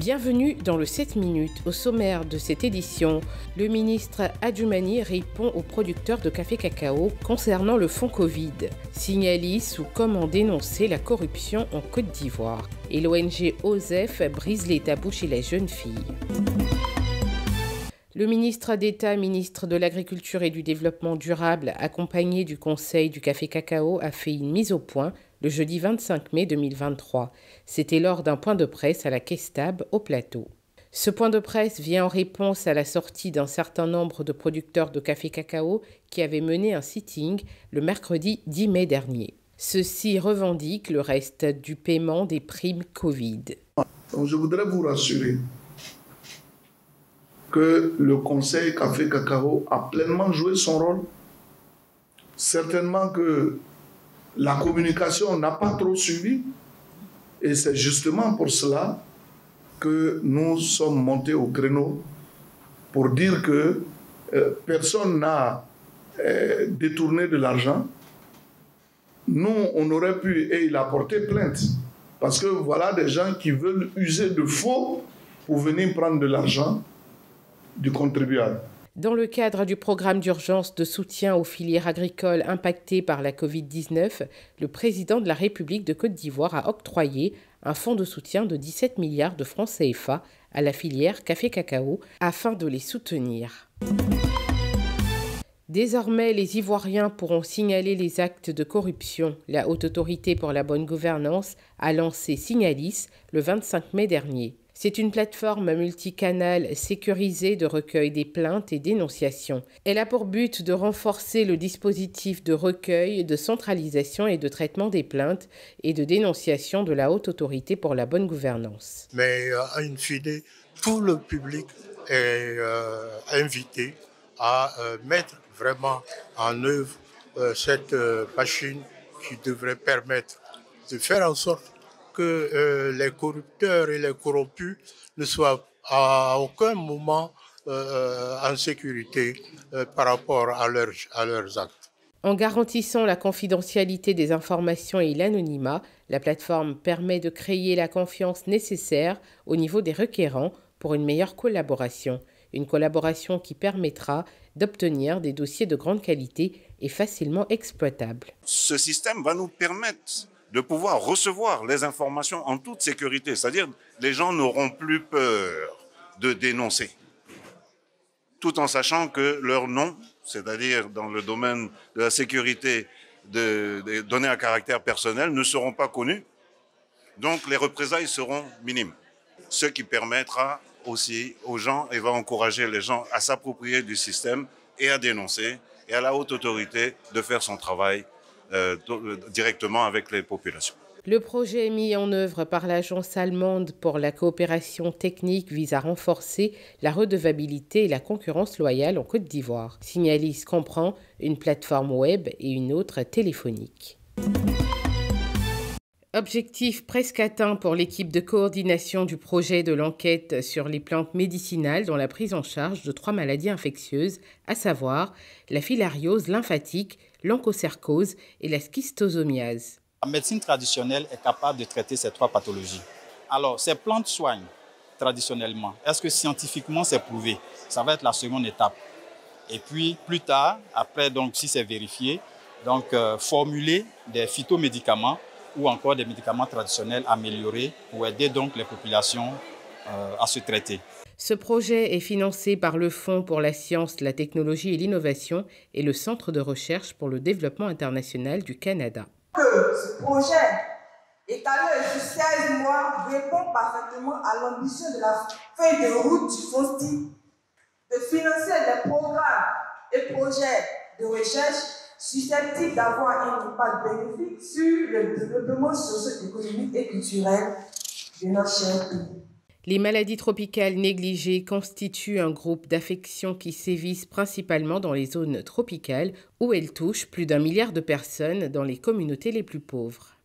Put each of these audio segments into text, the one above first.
Bienvenue dans le 7 minutes. Au sommaire de cette édition, le ministre Adjumani répond aux producteurs de café cacao concernant le fonds Covid, signalise ou comment dénoncer la corruption en Côte d'Ivoire. Et l'ONG OSEF brise les tabous chez les jeunes filles. Le ministre d'État, ministre de l'Agriculture et du Développement durable, accompagné du Conseil du café cacao, a fait une mise au point le jeudi 25 mai 2023. C'était lors d'un point de presse à la Kestab au plateau. Ce point de presse vient en réponse à la sortie d'un certain nombre de producteurs de café cacao qui avaient mené un sitting le mercredi 10 mai dernier. Ceux-ci revendiquent le reste du paiement des primes Covid. je voudrais vous rassurer que le Conseil Café Cacao a pleinement joué son rôle. Certainement que la communication n'a pas trop suivi. Et c'est justement pour cela que nous sommes montés au créneau pour dire que euh, personne n'a euh, détourné de l'argent. Nous, on aurait pu, et il a porté plainte, parce que voilà des gens qui veulent user de faux pour venir prendre de l'argent du contribuable. Dans le cadre du programme d'urgence de soutien aux filières agricoles impactées par la Covid-19, le président de la République de Côte d'Ivoire a octroyé un fonds de soutien de 17 milliards de francs CFA à la filière café-cacao afin de les soutenir. Désormais, les Ivoiriens pourront signaler les actes de corruption. La Haute Autorité pour la Bonne Gouvernance a lancé Signalis le 25 mai dernier. C'est une plateforme multicanale sécurisée de recueil des plaintes et dénonciations. Elle a pour but de renforcer le dispositif de recueil, de centralisation et de traitement des plaintes et de dénonciation de la haute autorité pour la bonne gouvernance. Mais à euh, une fine, tout le public est euh, invité à euh, mettre vraiment en œuvre cette machine qui devrait permettre de faire en sorte que euh, les corrupteurs et les corrompus ne soient à aucun moment euh, en sécurité euh, par rapport à leurs, à leurs actes. En garantissant la confidentialité des informations et l'anonymat, la plateforme permet de créer la confiance nécessaire au niveau des requérants pour une meilleure collaboration. Une collaboration qui permettra d'obtenir des dossiers de grande qualité et facilement exploitables. Ce système va nous permettre de pouvoir recevoir les informations en toute sécurité. C'est-à-dire, les gens n'auront plus peur de dénoncer, tout en sachant que leur nom, c'est-à-dire dans le domaine de la sécurité des données à caractère personnel, ne seront pas connus. Donc, les représailles seront minimes. Ce qui permettra aussi aux gens et va encourager les gens à s'approprier du système et à dénoncer et à la haute autorité de faire son travail euh, directement avec les populations. Le projet mis en œuvre par l'Agence allemande pour la coopération technique vise à renforcer la redevabilité et la concurrence loyale en Côte d'Ivoire. Signalis comprend une plateforme web et une autre téléphonique. Objectif presque atteint pour l'équipe de coordination du projet de l'enquête sur les plantes médicinales dans la prise en charge de trois maladies infectieuses, à savoir la filariose lymphatique, l'onchocercose et la schistosomiase. La médecine traditionnelle est capable de traiter ces trois pathologies. Alors, ces plantes soignent traditionnellement. Est-ce que scientifiquement c'est prouvé? Ça va être la seconde étape. Et puis, plus tard, après, donc, si c'est vérifié, donc, euh, formuler des phytomédicaments ou encore des médicaments traditionnels améliorés pour aider donc les populations à se traiter. Ce projet est financé par le Fonds pour la science, la technologie et l'innovation et le Centre de recherche pour le développement international du Canada. Que ce projet, étalé sur 16 mois, répond parfaitement à l'ambition de la feuille de route du FONSTI de financer des programmes et projets de recherche susceptible d'avoir un impact bénéfique sur le développement socio-économique et culturel de notre cher pays. Les maladies tropicales négligées constituent un groupe d'affections qui sévissent principalement dans les zones tropicales où elles touchent plus d'un milliard de personnes dans les communautés les plus pauvres.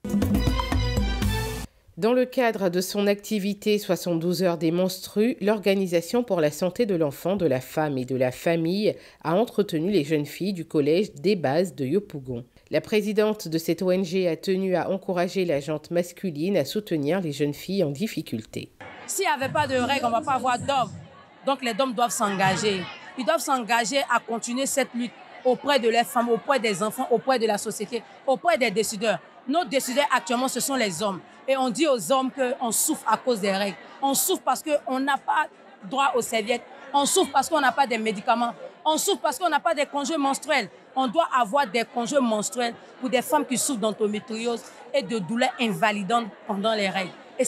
Dans le cadre de son activité 72 heures des monstrues, l'Organisation pour la santé de l'enfant, de la femme et de la famille a entretenu les jeunes filles du collège des bases de Yopougon. La présidente de cette ONG a tenu à encourager la jante masculine à soutenir les jeunes filles en difficulté. S'il n'y avait pas de règles, on ne va pas avoir d'hommes. Donc les hommes doivent s'engager. Ils doivent s'engager à continuer cette lutte auprès de leurs femmes, auprès des enfants, auprès de la société, auprès des décideurs. Nos décideurs actuellement, ce sont les hommes. Et on dit aux hommes qu'on souffre à cause des règles. On souffre parce qu'on n'a pas droit aux serviettes. On souffre parce qu'on n'a pas de médicaments. On souffre parce qu'on n'a pas de congés menstruels. On doit avoir des congés menstruels pour des femmes qui souffrent d'endométriose et de douleurs invalidantes pendant les règles. Et.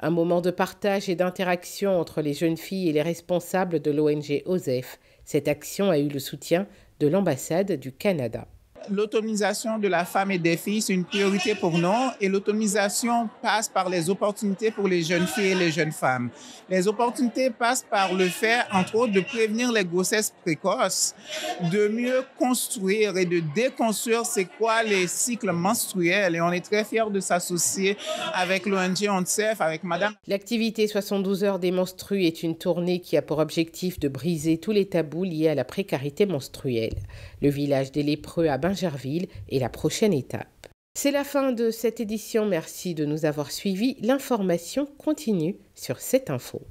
Un moment de partage et d'interaction entre les jeunes filles et les responsables de l'ONG OSEF. Cette action a eu le soutien de l'ambassade du Canada l'autonomisation de la femme et des filles, c'est une priorité pour nous et l'autonomisation passe par les opportunités pour les jeunes filles et les jeunes femmes. Les opportunités passent par le fait, entre autres, de prévenir les grossesses précoces, de mieux construire et de déconstruire c'est quoi les cycles menstruels et on est très fiers de s'associer avec l'ONG ONCEF, avec Madame. L'activité 72 heures des menstrues est une tournée qui a pour objectif de briser tous les tabous liés à la précarité menstruelle. Le village des lépreux à Est la prochaine étape. C'est la fin de cette édition. Merci de nous avoir suivis. L'information continue sur cette info.